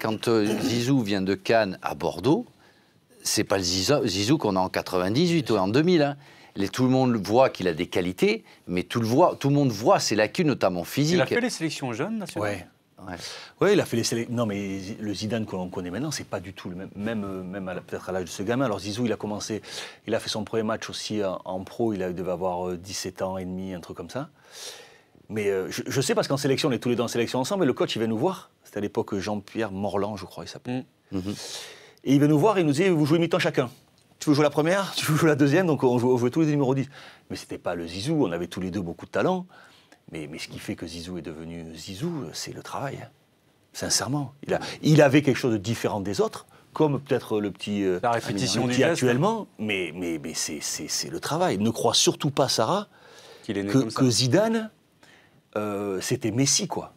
quand euh, Zizou vient de Cannes à Bordeaux, c'est pas le Zizou, Zizou qu'on a en 98 ou en 2000. hein. Les- tout le monde voit qu'il a des qualités, mais tout le, voit, tout le monde voit ses lacunes, notamment Il physiques. a fait les sélections jeunes nationales? Ouais. Ouais. Ouais, il a fait les sélections. Non, mais le Zidane que l'on connaît maintenant, c'est pas du tout le même. Même, euh, même à la- peut-être à l'âge de ce gamin. Alors Zizou, il a commencé, il a fait son premier match aussi en, en pro. Il a- il devait avoir euh, 17 ans et demi, un truc comme ça. Mais euh, je, je sais parce qu'en sélection, on est tous les deux en sélection ensemble. Et le coach, il va nous voir. C'était à l'époque Jean-Pierre Morland, je crois, il s'appelait. Mm. Et il va nous voir et il nous dit Vous jouez mi-temps chacun. Tu veux jouer la première, tu veux jouer la deuxième. Donc on jouait, on jouait tous les deux numéros 10. Mais c'était pas le Zizou. On avait tous les deux beaucoup de talent. Mais, mais ce qui fait que Zizou est devenu Zizou, c'est le travail. Sincèrement. Il, a, il avait quelque chose de différent des autres, comme peut-être le petit, euh, La répétition le petit actuellement. Mais, mais, mais c'est, le travail. Ne crois surtout pas, Sarah, Qu'il est né que, comme ça. que Zidane, euh, c'était Messi, quoi.